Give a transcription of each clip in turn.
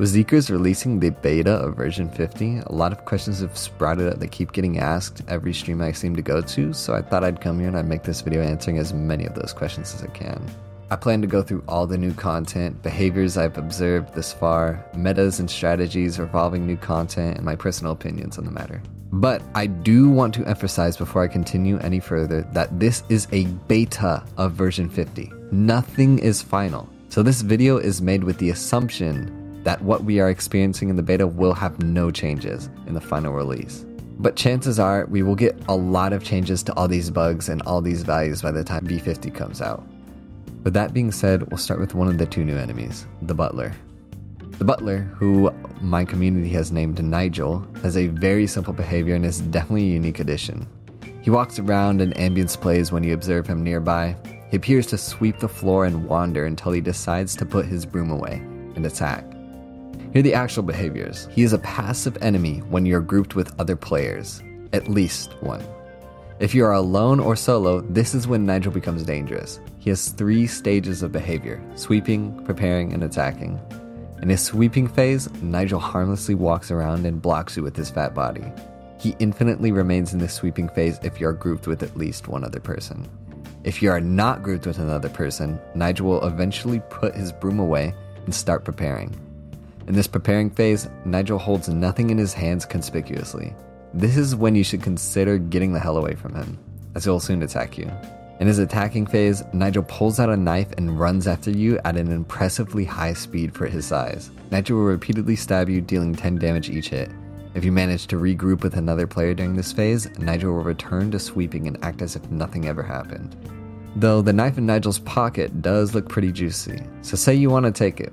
With Zeekerss releasing the beta of version 50, a lot of questions have sprouted up that keep getting asked every stream I seem to go to, so I thought I'd come here and I'd make this video answering as many of those questions as I can. I plan to go through all the new content, behaviors I've observed this far, metas and strategies revolving new content, and my personal opinions on the matter. But I do want to emphasize before I continue any further that this is a beta of version 50. Nothing is final. So this video is made with the assumption that what we are experiencing in the beta will have no changes in the final release. But chances are we will get a lot of changes to all these bugs and all these values by the time V50 comes out. With that being said, we'll start with one of the two new enemies, the Butler. The Butler, who my community has named Nigel, has a very simple behavior and is definitely a unique addition. He walks around and ambience plays when you observe him nearby. He appears to sweep the floor and wander until he decides to put his broom away and attack. Here are the actual behaviors. He is a passive enemy when you're grouped with other players, at least one. If you are alone or solo, this is when Nigel becomes dangerous. He has three stages of behavior sweeping, preparing, and attacking. In his sweeping phase, Nigel harmlessly walks around and blocks you with his fat body. He infinitely remains in this sweeping phase if you are grouped with at least one other person. If you are not grouped with another person, Nigel will eventually put his broom away and start preparing. In this preparing phase, Nigel holds nothing in his hands conspicuously. This is when you should consider getting the hell away from him, as he'll soon attack you. In his attacking phase, Nigel pulls out a knife and runs after you at an impressively high speed for his size. Nigel will repeatedly stab you, dealing 10 damage each hit. If you manage to regroup with another player during this phase, Nigel will return to sweeping and act as if nothing ever happened. Though the knife in Nigel's pocket does look pretty juicy, so say you want to take it.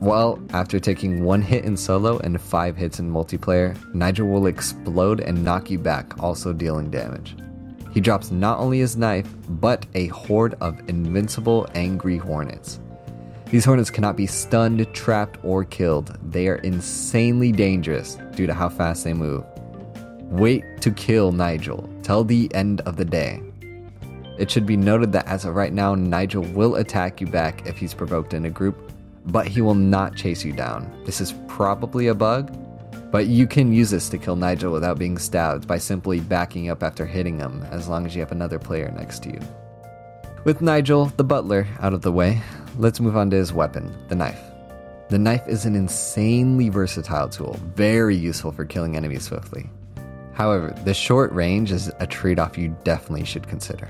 Well, after taking one hit in solo and five hits in multiplayer, Nigel will explode and knock you back, also dealing damage. He drops not only his knife, but a horde of invincible angry hornets. These hornets cannot be stunned, trapped, or killed. They are insanely dangerous due to how fast they move. Wait to kill Nigel till the end of the day. It should be noted that as of right now, Nigel will attack you back if he's provoked in a group, but he will not chase you down. This is probably a bug, but you can use this to kill Nigel without being stabbed by simply backing up after hitting him, as long as you have another player next to you. With Nigel, the butler, out of the way, let's move on to his weapon, the knife. The knife is an insanely versatile tool, very useful for killing enemies swiftly. However, the short range is a trade off you definitely should consider.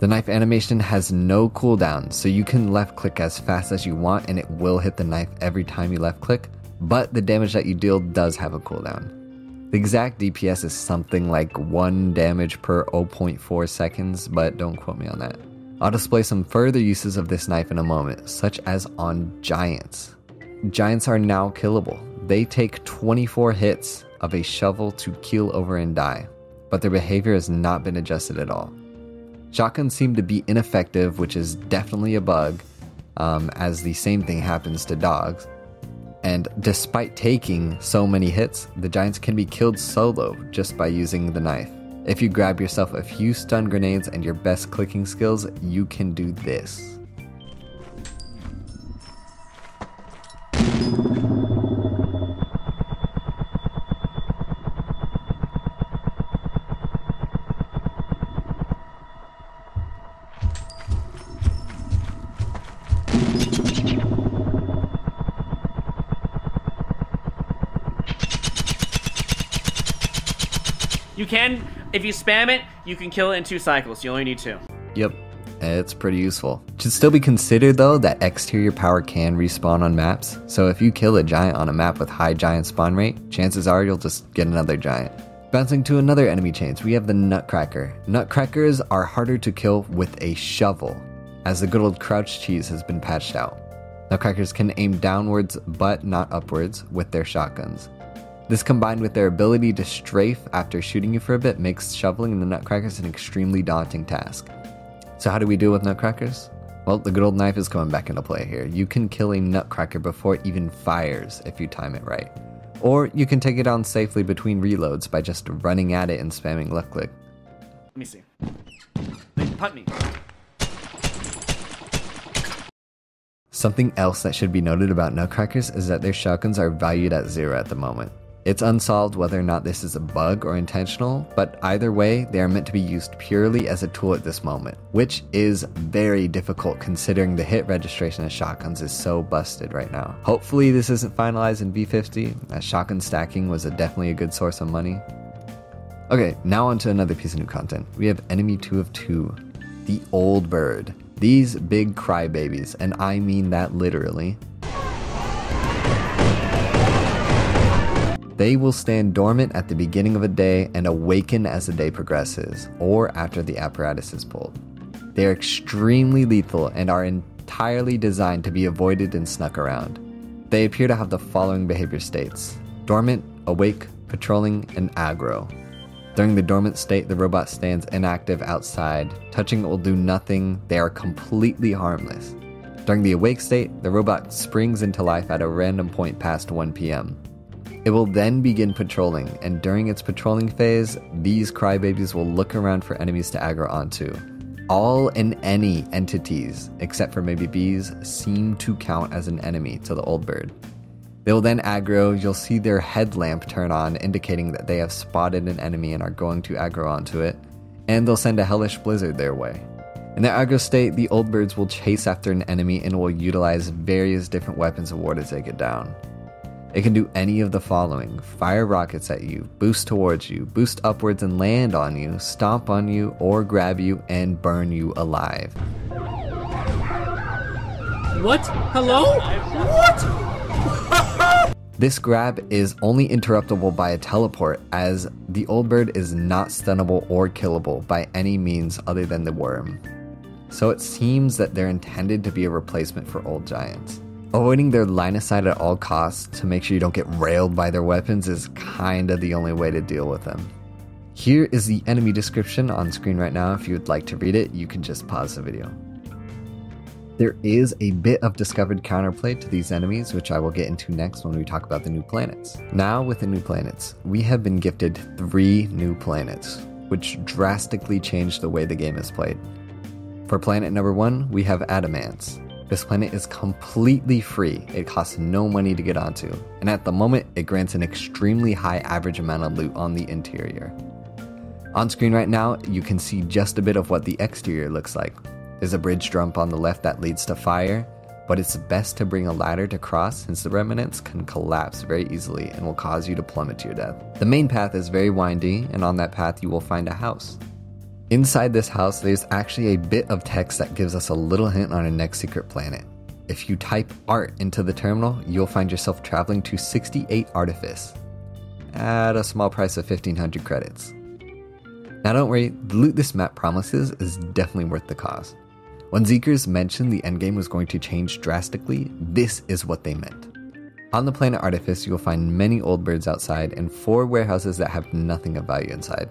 The knife animation has no cooldown, so you can left click as fast as you want and it will hit the knife every time you left click, but the damage that you deal does have a cooldown. The exact DPS is something like 1 damage per 0.4 seconds, but don't quote me on that. I'll display some further uses of this knife in a moment, such as on giants. Giants are now killable. They take 24 hits of a shovel to keel over and die, but their behavior has not been adjusted at all. Shotguns seem to be ineffective, which is definitely a bug, um, as the same thing happens to dogs. And despite taking so many hits, the giants can be killed solo just by using the knife. If you grab yourself a few stun grenades and your best clicking skills, you can do this. Can, if you spam it, you can kill it in two cycles. You only need two. Yep, it's pretty useful. Should still be considered though that exterior power can respawn on maps, so if you kill a giant on a map with high giant spawn rate, chances are you'll just get another giant. Bouncing to another enemy chains, we have the Nutcracker. Nutcrackers are harder to kill with a shovel, as the good old crouch cheese has been patched out. Nutcrackers can aim downwards but not upwards with their shotguns. This combined with their ability to strafe after shooting you for a bit makes shoveling the nutcrackers an extremely daunting task. So, how do we deal with nutcrackers? Well, the good old knife is coming back into play here. You can kill a nutcracker before it even fires if you time it right. Or you can take it on safely between reloads by just running at it and spamming left click. Let me see. They punt me. Something else that should be noted about Nutcrackers is that their shotguns are valued at zero at the moment. It's unsolved whether or not this is a bug or intentional, but either way, they are meant to be used purely as a tool at this moment, which is very difficult considering the hit registration of shotguns is so busted right now. Hopefully, this isn't finalized in V50, as shotgun stacking was a definitely a good source of money. Okay, now on to another piece of new content. We have Enemy 2 of 2, the Old Bird. These big crybabies, and I mean that literally, They will stand dormant at the beginning of a day and awaken as the day progresses, or after the apparatus is pulled. They are extremely lethal and are entirely designed to be avoided and snuck around. They appear to have the following behavior states dormant, awake, patrolling, and aggro. During the dormant state, the robot stands inactive outside. Touching it will do nothing, they are completely harmless. During the awake state, the robot springs into life at a random point past 1 pm. It will then begin patrolling, and during its patrolling phase, these crybabies will look around for enemies to aggro onto. All and any entities, except for maybe bees, seem to count as an enemy to the old bird. They will then aggro, you'll see their headlamp turn on, indicating that they have spotted an enemy and are going to aggro onto it, and they'll send a hellish blizzard their way. In their aggro state, the old birds will chase after an enemy and will utilize various different weapons of war to take it down. It can do any of the following fire rockets at you, boost towards you, boost upwards and land on you, stomp on you, or grab you and burn you alive. What? Hello? What? this grab is only interruptible by a teleport, as the old bird is not stunnable or killable by any means other than the worm. So it seems that they're intended to be a replacement for old giants. Avoiding their line of sight at all costs to make sure you don't get railed by their weapons is kinda the only way to deal with them. Here is the enemy description on screen right now. If you would like to read it, you can just pause the video. There is a bit of discovered counterplay to these enemies, which I will get into next when we talk about the new planets. Now, with the new planets, we have been gifted three new planets, which drastically change the way the game is played. For planet number one, we have Adamance, this planet is completely free, it costs no money to get onto, and at the moment, it grants an extremely high average amount of loot on the interior. On screen right now, you can see just a bit of what the exterior looks like. There's a bridge jump on the left that leads to fire, but it's best to bring a ladder to cross since the remnants can collapse very easily and will cause you to plummet to your death. The main path is very windy, and on that path, you will find a house. Inside this house, there's actually a bit of text that gives us a little hint on our next secret planet. If you type art into the terminal, you'll find yourself traveling to 68 Artifice at a small price of 1500 credits. Now, don't worry, the loot this map promises is definitely worth the cost. When Zeekerss mentioned the endgame was going to change drastically, this is what they meant. On the planet Artifice, you'll find many old birds outside and four warehouses that have nothing of value inside.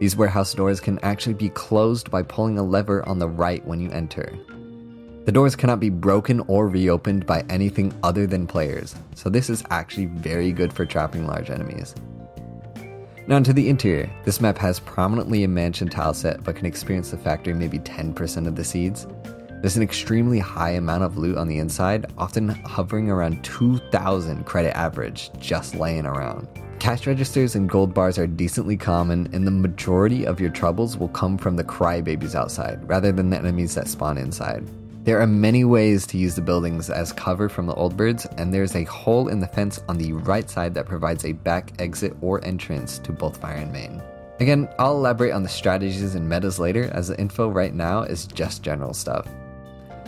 These warehouse doors can actually be closed by pulling a lever on the right when you enter. The doors cannot be broken or reopened by anything other than players, so this is actually very good for trapping large enemies. Now into the interior, this map has prominently a mansion tile set but can experience the factory maybe 10% of the seeds. There's an extremely high amount of loot on the inside, often hovering around 2,000 credit average just laying around. Cash registers and gold bars are decently common, and the majority of your troubles will come from the crybabies outside, rather than the enemies that spawn inside. There are many ways to use the buildings as cover from the old birds, and there's a hole in the fence on the right side that provides a back exit or entrance to both fire and main. Again, I'll elaborate on the strategies and metas later, as the info right now is just general stuff.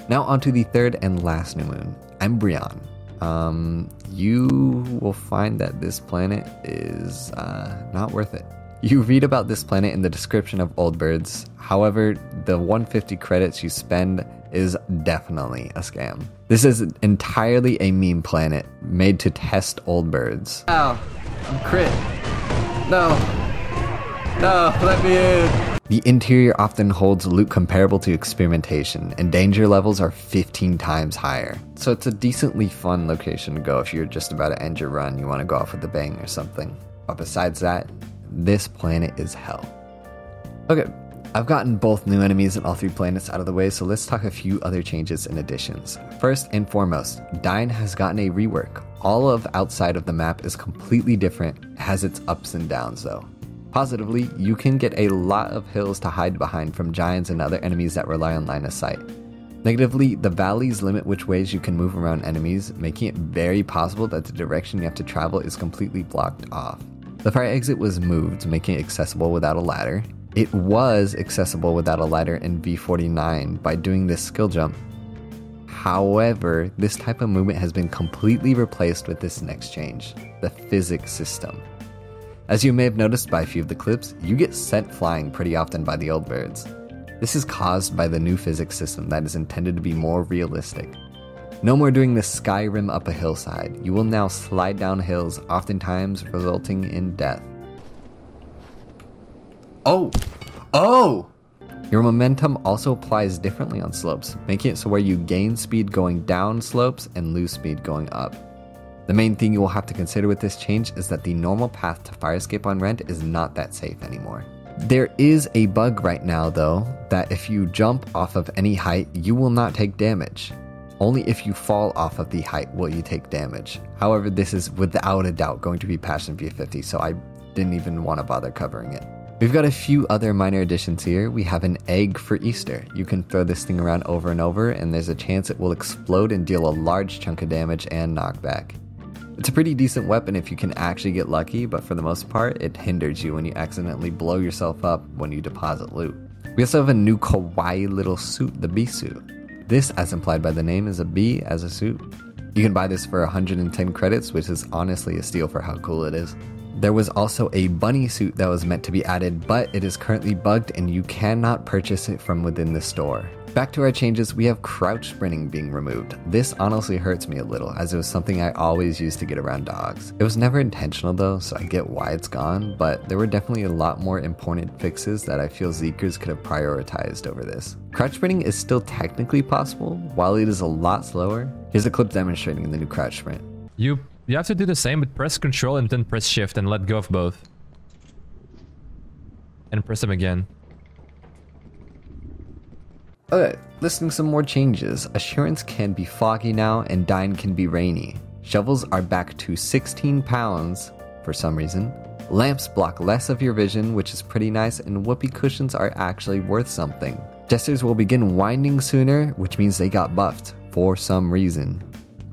Now, onto the third and last new moon, Embrion um, you will find that this planet is uh, not worth it. You read about this planet in the description of Old Birds. However, the 150 credits you spend is definitely a scam. This is entirely a meme planet made to test Old Birds. Ow, I'm crit. No. No, let me in. The interior often holds loot comparable to experimentation, and danger levels are 15 times higher. So it's a decently fun location to go if you're just about to end your run, you want to go off with a bang or something. But besides that, this planet is hell. Okay, I've gotten both new enemies and all three planets out of the way, so let's talk a few other changes and additions. First and foremost, Dine has gotten a rework. All of outside of the map is completely different, has its ups and downs though. Positively, you can get a lot of hills to hide behind from giants and other enemies that rely on line of sight. Negatively, the valleys limit which ways you can move around enemies, making it very possible that the direction you have to travel is completely blocked off. The fire exit was moved, making it accessible without a ladder. It was accessible without a ladder in V49 by doing this skill jump. However, this type of movement has been completely replaced with this next change the physics system. As you may have noticed by a few of the clips, you get sent flying pretty often by the old birds. This is caused by the new physics system that is intended to be more realistic. No more doing the Skyrim up a hillside. You will now slide down hills, oftentimes resulting in death. Oh! Oh! Your momentum also applies differently on slopes, making it so where you gain speed going down slopes and lose speed going up. The main thing you will have to consider with this change is that the normal path to fire escape on Rend is not that safe anymore. There is a bug right now, though, that if you jump off of any height, you will not take damage. Only if you fall off of the height will you take damage. However, this is without a doubt going to be patched in V50, so I didn't even want to bother covering it. We've got a few other minor additions here. We have an egg for Easter. You can throw this thing around over and over, and there's a chance it will explode and deal a large chunk of damage and knockback. It's a pretty decent weapon if you can actually get lucky, but for the most part, it hinders you when you accidentally blow yourself up when you deposit loot. We also have a new kawaii little suit, the bee suit. This, as implied by the name, is a bee as a suit. You can buy this for 110 credits, which is honestly a steal for how cool it is. There was also a bunny suit that was meant to be added, but it is currently bugged and you cannot purchase it from within the store. Back to our changes, we have crouch sprinting being removed. This honestly hurts me a little, as it was something I always used to get around dogs. It was never intentional though, so I get why it's gone, but there were definitely a lot more important fixes that I feel Zeekerss could have prioritized over this. Crouch sprinting is still technically possible, while it is a lot slower. Here's a clip demonstrating the new crouch sprint. You you have to do the same, but press control and then press shift and let go of both. And press them again. Okay, listing some more changes. Assurance can be foggy now, and Dine can be rainy. Shovels are back to 16 pounds for some reason. Lamps block less of your vision, which is pretty nice, and whoopee cushions are actually worth something. Jesters will begin winding sooner, which means they got buffed for some reason.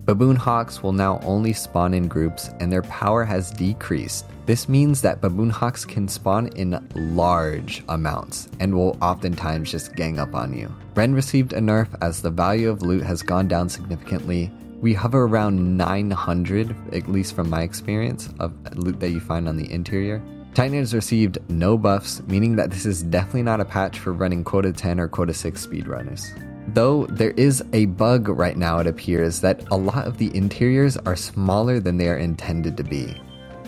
Baboon hawks will now only spawn in groups, and their power has decreased. This means that baboon hawks can spawn in large amounts and will oftentimes just gang up on you. Rend received a nerf as the value of loot has gone down significantly. We hover around 900, at least from my experience, of loot that you find on the interior. Titan has received no buffs, meaning that this is definitely not a patch for running quota 10 or quota 6 speedrunners. Though there is a bug right now, it appears that a lot of the interiors are smaller than they are intended to be.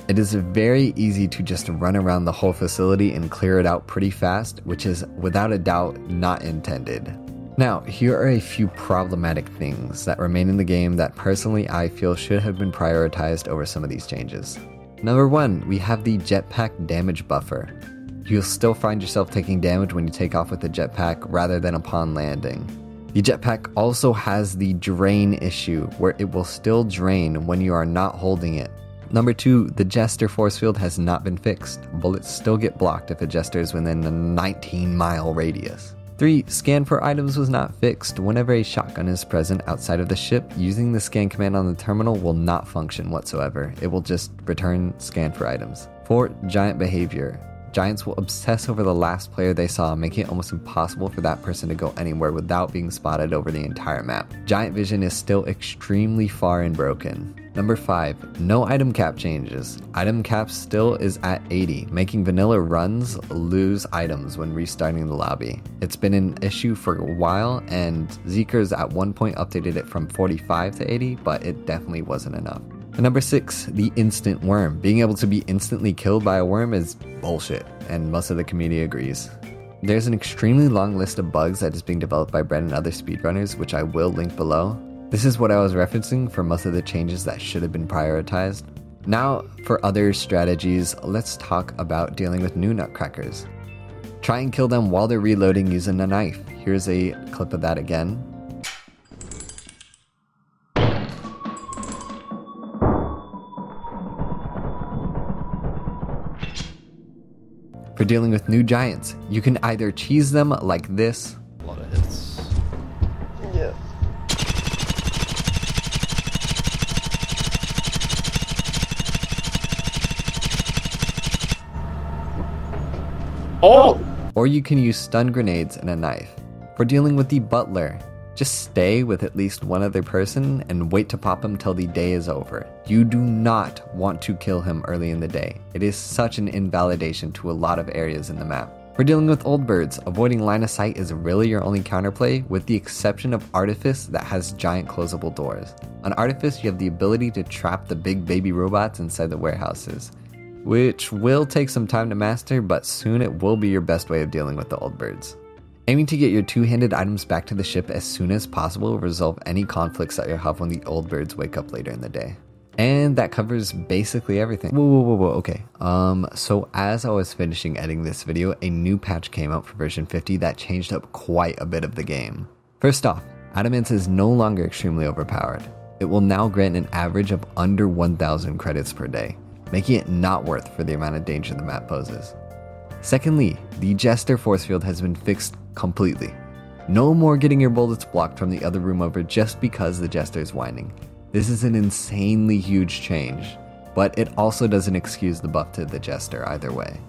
It is very easy to just run around the whole facility and clear it out pretty fast, which is without a doubt not intended. Now, here are a few problematic things that remain in the game that personally I feel should have been prioritized over some of these changes. Number one, we have the jetpack damage buffer. You'll still find yourself taking damage when you take off with the jetpack rather than upon landing. The jetpack also has the drain issue, where it will still drain when you are not holding it. Number two, the Jester force field has not been fixed. Bullets still get blocked if a Jester is within a 19 mile radius. 3. Scan for items was not fixed. Whenever a shotgun is present outside of the ship, using the scan command on the terminal will not function whatsoever. It will just return scan for items. 4. Giant behavior. Giants will obsess over the last player they saw, making it almost impossible for that person to go anywhere without being spotted over the entire map. Giant vision is still extremely far and broken. Number 5. No item cap changes. Item cap still is at 80, making vanilla runs lose items when restarting the lobby. It's been an issue for a while, and Zeekerss at one point updated it from 45 to 80, but it definitely wasn't enough. And number six, the instant worm. Being able to be instantly killed by a worm is bullshit, and most of the community agrees. There's an extremely long list of bugs that is being developed by Brent and other speedrunners, which I will link below. This is what I was referencing for most of the changes that should have been prioritized. Now, for other strategies, let's talk about dealing with new nutcrackers. Try and kill them while they're reloading using a knife. Here's a clip of that again. For dealing with new giants, you can either cheese them like this, A lot of hits. Yeah. Oh! or you can use stun grenades and a knife. For dealing with the butler, just stay with at least one other person and wait to pop him till the day is over. You do not want to kill him early in the day. It is such an invalidation to a lot of areas in the map. For dealing with old birds, avoiding line of sight is really your only counterplay, with the exception of Artifice that has giant closable doors. On Artifice, you have the ability to trap the big baby robots inside the warehouses which will take some time to master, but soon it will be your best way of dealing with the old birds. Aiming to get your two handed items back to the ship as soon as possible will resolve any conflicts that you'll have when the old birds wake up later in the day. And that covers basically everything. Whoa, whoa, whoa, whoa, okay. Um, so as I was finishing editing this video, a new patch came out for version 50 that changed up quite a bit of the game. First off, Adamance is no longer extremely overpowered. It will now grant an average of under 1,000 credits per day making it not worth for the amount of danger the map poses. Secondly, the Jester force field has been fixed completely. No more getting your bullets blocked from the other room over just because the Jester is whining. This is an insanely huge change, but it also doesn't excuse the buff to the Jester either way.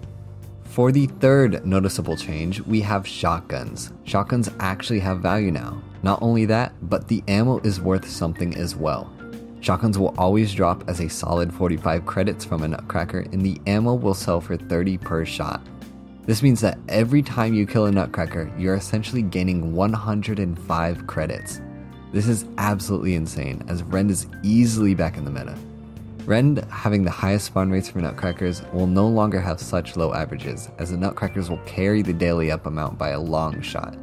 For the third noticeable change, we have shotguns. Shotguns actually have value now. Not only that, but the ammo is worth something as well. Shotguns will always drop as a solid 45 credits from a Nutcracker, and the ammo will sell for 30 per shot. This means that every time you kill a Nutcracker, you're essentially gaining 105 credits. This is absolutely insane, as Rend is easily back in the meta. Rend, having the highest spawn rates for Nutcrackers, will no longer have such low averages, as the Nutcrackers will carry the daily up amount by a long shot.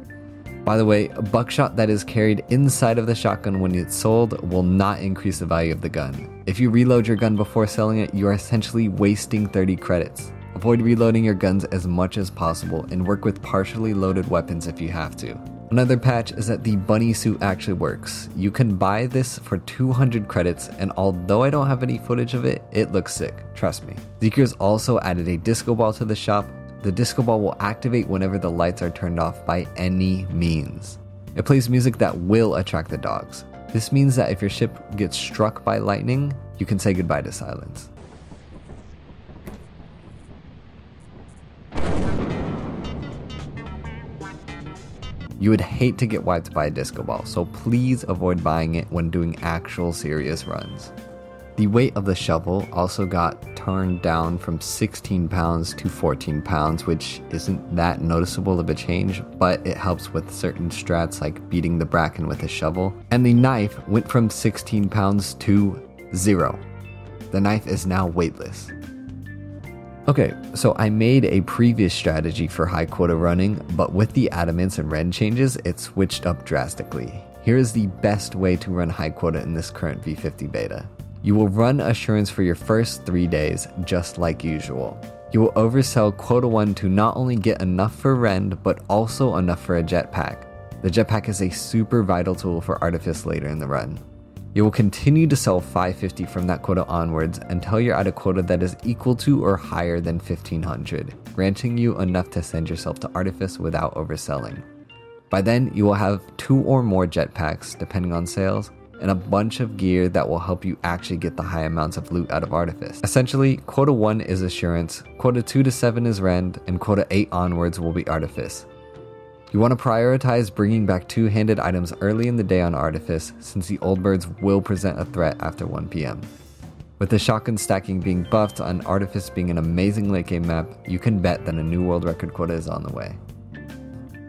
By the way, a buckshot that is carried inside of the shotgun when it's sold will not increase the value of the gun. If you reload your gun before selling it, you are essentially wasting 30 credits. Avoid reloading your guns as much as possible and work with partially loaded weapons if you have to. Another patch is that the bunny suit actually works. You can buy this for 200 credits, and although I don't have any footage of it, it looks sick, trust me. Zeekerss also added a disco ball to the shop, the disco ball will activate whenever the lights are turned off by any means. It plays music that will attract the dogs. This means that if your ship gets struck by lightning, you can say goodbye to silence. You would hate to get wiped by a disco ball, so please avoid buying it when doing actual serious runs. The weight of the shovel also got turned down from 16 pounds to 14 pounds, which isn't that noticeable of a change, but it helps with certain strats like beating the bracken with a shovel. And the knife went from 16 pounds to zero. The knife is now weightless. Okay, so I made a previous strategy for high quota running, but with the Adamance and rend changes, it switched up drastically. Here is the best way to run high quota in this current V50 beta. You will run assurance for your first three days, just like usual. You will oversell quota 1 to not only get enough for rend, but also enough for a jetpack. The jetpack is a super vital tool for Artifice later in the run. You will continue to sell 550 from that quota onwards until you're at a quota that is equal to or higher than 1500, granting you enough to send yourself to Artifice without overselling. By then, you will have two or more jetpacks, depending on sales, and a bunch of gear that will help you actually get the high amounts of loot out of Artifice. Essentially, quota 1 is Assurance, quota 2 to 7 is Rend, and quota 8 onwards will be Artifice. You want to prioritize bringing back two handed items early in the day on Artifice, since the old birds will present a threat after 1 pm. With the shotgun stacking being buffed and Artifice being an amazing late game map, you can bet that a new world record quota is on the way.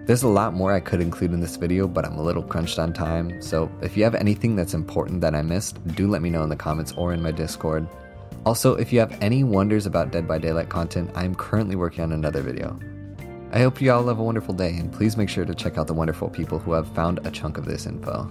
There's a lot more I could include in this video, but I'm a little crunched on time, so if you have anything that's important that I missed, do let me know in the comments or in my Discord. Also, if you have any wonders about Dead by Daylight content, I am currently working on another video. I hope you all have a wonderful day, and please make sure to check out the wonderful people who have found a chunk of this info.